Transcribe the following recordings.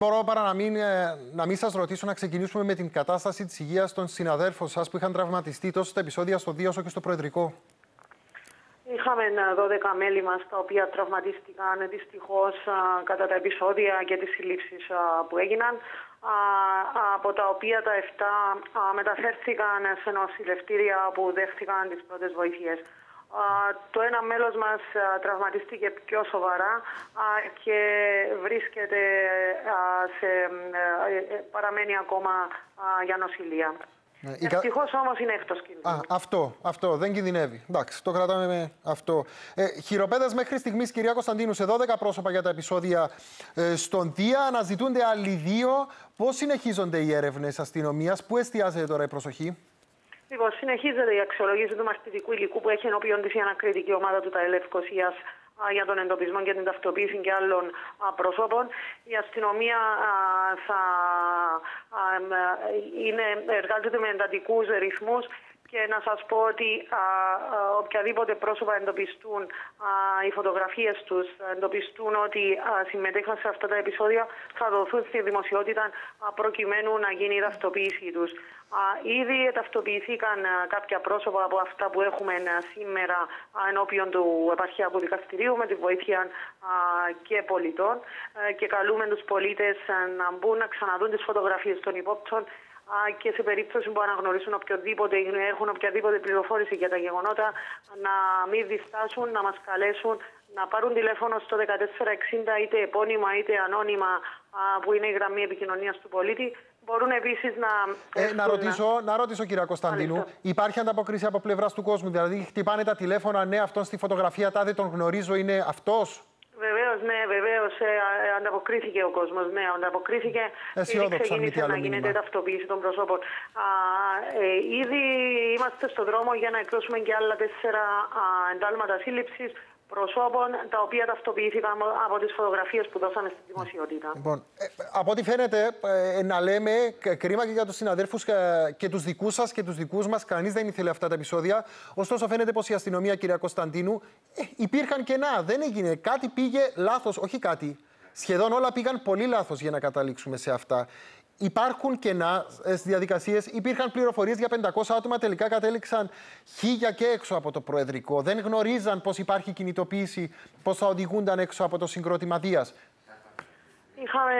Μπορώ παρά να μην, ε, να μην σας ρωτήσω να ξεκινήσουμε με την κατάσταση της υγείας των συναδέλφων σας που είχαν τραυματιστεί τόσο στα επεισόδια στο Δίο όσο και στο Προεδρικό. Είχαμε 12 μέλη μας τα οποία τραυματίστηκαν δυστυχώς κατά τα επεισόδια και τις συλλήψεις που έγιναν από τα οποία τα 7 μεταφέρθηκαν σε νοσηλευτήρια που δέχτηκαν τις πρώτες βοήθειες. Το ένα μέλος μας τραυματίστηκε πιο σοβαρά και βρίσκεται σε, ε, ε, παραμένει ακόμα για νοσηλεία. Ναι, Ευτυχώς όμως είναι εκτό κινδύνου. Αυτό, αυτό, δεν κινδυνεύει. Εντάξει, το κρατάμε με αυτό. Ε, Χειροπέδε μέχρι στιγμής, κυρία Κωνσταντίνου, σε 12 πρόσωπα για τα επεισόδια ε, στον Δία. Αναζητούνται άλλοι δύο. Πώς συνεχίζονται οι έρευνες αστυνομίας, πού εστιάζεται τώρα η προσοχή; Λοιπόν, συνεχίζεται η αξιολόγηση του μαστιτικού υλικού που έχει ενώπιον της η ανακριτική ομάδα του ΤΑΕΛ για τον εντοπισμό και την ταυτοποίηση και άλλων προσώπων. Η αστυνομία θα είναι, εργάζεται με εντατικούς ρυθμούς και να σας πω ότι α, οποιαδήποτε πρόσωπα εντοπιστούν, α, οι φωτογραφίες τους εντοπιστούν ότι συμμετέχουν σε αυτά τα επεισόδια θα δοθούν στη δημοσιότητα προκειμένου να γίνει η ταυτοποίησή τους. Ήδη ταυτοποιηθήκαν κάποια πρόσωπα από αυτά που έχουμε σήμερα ενώπιον του επαρχιακού δικαστηρίου με τη βοήθεια και πολιτών και καλούμε τους πολίτες να μπουν να ξαναδούν τις φωτογραφίες των υπόπτων και σε περίπτωση που αναγνωρίσουν οποιοδήποτε ή έχουν οποιαδήποτε πληροφόρηση για τα γεγονότα να μην διστάσουν, να μας καλέσουν, να πάρουν τηλέφωνο στο 1460 είτε επώνυμα είτε ανώνυμα που είναι η γραμμή επικοινωνίας του πολίτη. Μπορούν επίσης να... Ε, να, ρωτήσω, να ρωτήσω κυρία Κωνσταντίνου, υπάρχει ανταποκρίση από πλευράς του κόσμου, δηλαδή χτυπάνε τα τηλέφωνα, ναι αυτόν στη φωτογραφία τάδε τον γνωρίζω, είναι αυτός; Βεβαίως, ναι, βεβαίως ε, ε, ανταποκρίθηκε ο κόσμος. Ναι, ανταποκρίθηκε. Ήδη ξεκίνησε να γίνεται ταυτοποίηση των προσώπων. Α, ε, ήδη είμαστε στον δρόμο για να εκδώσουμε και άλλα τέσσερα α, εντάλματα σύλληψης προσώπων τα οποία ταυτοποιήθηκαν από τις φωτογραφίες που δώσαμε στη δημοσιότητα. Λοιπόν, ε, από ό,τι φαίνεται ε, να λέμε κρίμα και για τους συναδέλφους και τους δικούς σας και τους δικούς μας. Κανείς δεν ήθελε αυτά τα επεισόδια. Ωστόσο φαίνεται πως η αστυνομία, κυρία Κωνσταντίνου, ε, υπήρχαν κενά. Δεν έγινε. Κάτι πήγε λάθος. Όχι κάτι. Σχεδόν όλα πήγαν πολύ λάθος για να καταλήξουμε σε αυτά. Υπάρχουν κενά ε, στις διαδικασίες. Υπήρχαν πληροφορίες για 500 άτομα. Τελικά κατέληξαν χίλια και έξω από το Προεδρικό. Δεν γνωρίζαν πώς υπάρχει κινητοποίηση, πώς θα οδηγούνταν έξω από το συγκρότημα Δίας. Είχαμε,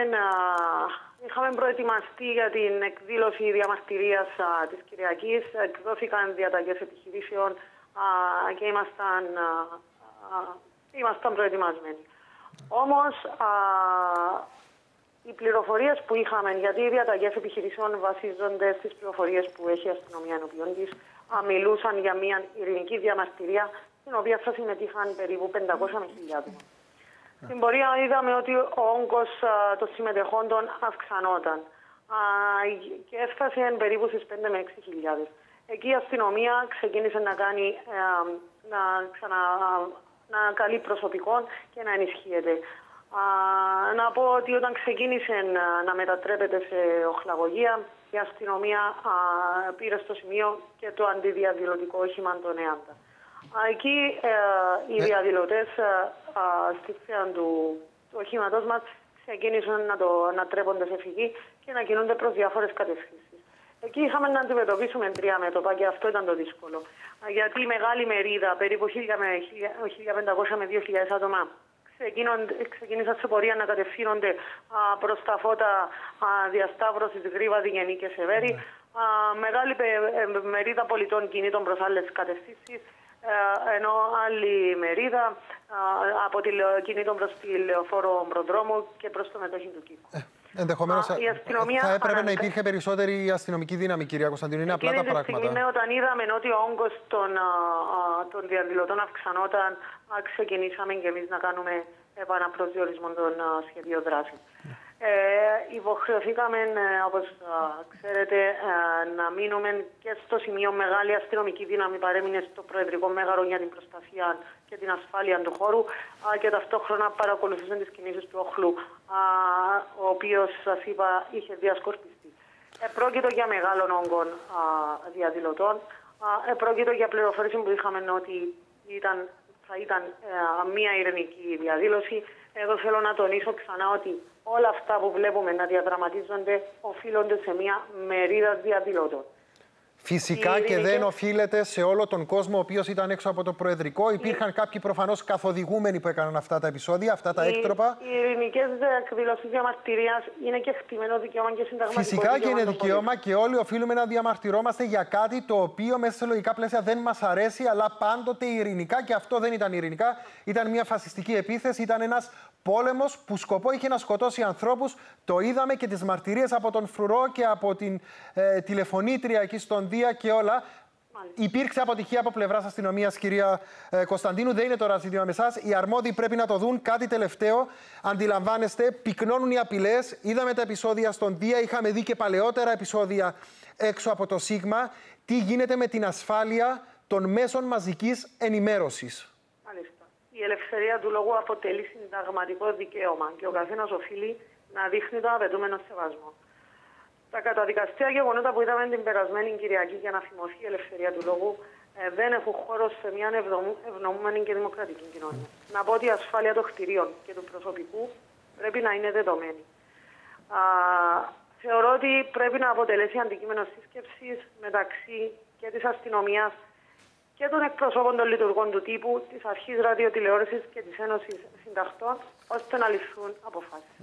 είχαμε προετοιμαστεί για την εκδήλωση διαμαρτυρίας της Κυριακής. Εκδόθηκαν διαταγές επιχειρήσεων και ήμασταν, ήμασταν προετοιμασμένοι. Όμως, οι πληροφορίες που είχαμε, γιατί οι διαταγές επιχειρήσεων βασίζονται στις πληροφορίες που έχει η αστυνομία ενώπιον της, μιλούσαν για μια ειρηνική διαμαρτυρία, στην οποία θα συμμετείχαν περίπου 500 με 1000 άτομα. Στην πορεία είδαμε ότι ο όγκος των συμμετεχόντων αυξανόταν και έφτασε περίπου στις 5 με 6 Εκεί η αστυνομία ξεκίνησε να κάνει, να, ξανα, να καλεί προσωπικό και να ενισχύεται. Α, να πω ότι όταν ξεκίνησε να, να μετατρέπεται σε οχλαγωγία, η αστυνομία α, πήρε στο σημείο και το αντιδιαδηλωτικό όχημα των ΕΑΝΤΑ. Εκεί ε, οι ε. διαδηλωτέ στη θέα του, του οχήματο μας ξεκίνησαν να, το, να τρέπονται σε φυγή και να κινούνται προς διάφορες κατευθύνσεις. Εκεί είχαμε να αντιμετωπίσουμε τρία μέτωπα και αυτό ήταν το δύσκολο. Γιατί η μεγάλη μερίδα, περίπου 1.500 με 2.000 άτομα, ξεκίνησαν σε πορεία να κατευθύνονται προς τα φώτα διασταύρωσης Γρήβα, Διγενή και Σεβέρη. Ναι. Μεγάλη ε, μερίδα πολιτών κινήτων προς άλλες κατευθύνσεις. Ε, ενώ άλλη μερίδα από τη κινήτων προς τη λεωφόρο προδρόμου και προς το μετόχι του Κίκου. Ε, Ενδεχομένως θα έπρεπε να υπήρχε περισσότερη αστυνομική δύναμη, κυρία Κωνσταντίνου. Είναι απλά τα πράγματα. Στιγμή, ναι, όταν είδαμε ότι ο όγκος των, των διαδηλωτών αυξανόταν, ξεκινήσαμε και εμείς να κάνουμε επαναπροσδιορισμό των σχεδίων δράση. Ε, υποχρεωθήκαμε, ε, όπως ξέρετε, ε, να μείνουμε και στο σημείο μεγάλη αστυνομική δύναμη παρέμεινε στο Προεδρικό Μέγαρο για την προστασία και την ασφάλεια του χώρου και ταυτόχρονα παρακολουθούσαν τις κινήσεις του Οχλού, ο οποίος, σας είπα, είχε διασκορπιστεί. Πρόκειτο για μεγάλων όγκων διαδηλωτών. Πρόκειτο για πληροφορίες που είχαμε ότι ήταν θα ήταν ε, μια ειρηνική διαδήλωση. Εδώ θέλω να τονίσω ξανά ότι όλα αυτά που βλέπουμε να διαδραματίζονται οφείλονται σε μια μερίδα διαδηλωτών. Φυσικά και δεν οφείλεται σε όλο τον κόσμο ο οποίος ήταν έξω από το Προεδρικό. Υπήρχαν κάποιοι προφανώς καθοδηγούμενοι που έκαναν αυτά τα επεισόδια, αυτά τα έκτροπα. Οι ειρηνικές εκδηλώσεις διαμαρτυρίας είναι και χτυμένο δικαίωμα και συνταγματικό Φυσικά και είναι δικαίωμα και όλοι οφείλουμε να διαμαρτυρόμαστε για κάτι το οποίο μέσα σε λογικά πλαίσια δεν μας αρέσει, αλλά πάντοτε ειρηνικά και αυτό δεν ήταν ειρηνικά. Ήταν μια φασιστική επίθεση, ήταν ένας πόλεμος που σκοπό είχε να σκοτώσει ανθρώπους. Το είδαμε και τις μαρτυρίες από τον Φρουρό και από την ε, τηλεφωνήτρια εκεί στον Δία και όλα. Υπήρξε αποτυχία από πλευράς αστυνομίας, κυρία ε, Κωνσταντίνου. Δεν είναι τώρα ζήτημα με εσάς. Οι αρμόδιοι πρέπει να το δουν. Κάτι τελευταίο. Αντιλαμβάνεστε, πυκνώνουν οι απειλές. Είδαμε τα επεισόδια στον Δία. Είχαμε δει και παλαιότερα επεισόδια έξω από το ΣΥΓΜΑ. Τι γίνεται με την ασφάλεια των μέσων μαζικής ενημέρωσης; Η ελευθερία του λόγου αποτελεί συνταγματικό δικαίωμα και ο καθένας οφείλει να δείχνει τον απαιτούμενο σεβασμό. Τα καταδικαστικά γεγονότα που είδαμε την περασμένη Κυριακή για να θυμωθεί η ελευθερία του λόγου ε, δεν έχουν χώρο σε μια ευνοούμενη και δημοκρατική κοινωνία. Να πω ότι η ασφάλεια των κτηρίων και του προσωπικού πρέπει να είναι δεδομένη. Α, θεωρώ ότι πρέπει να αποτελέσει αντικείμενο σύσκεψης μεταξύ και της αστυνομίας και των εκπροσώπων των λειτουργών του τύπου, της Αρχής Ραδιοτηλεόρασης και της Ένωσης Συνταχτών, ώστε να ληφθούν αποφάσεις.